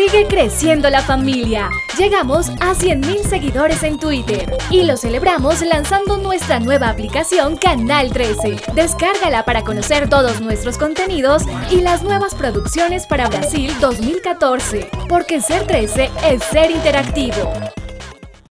Sigue creciendo la familia. Llegamos a 100.000 seguidores en Twitter y lo celebramos lanzando nuestra nueva aplicación Canal 13. Descárgala para conocer todos nuestros contenidos y las nuevas producciones para Brasil 2014. Porque ser 13 es ser interactivo.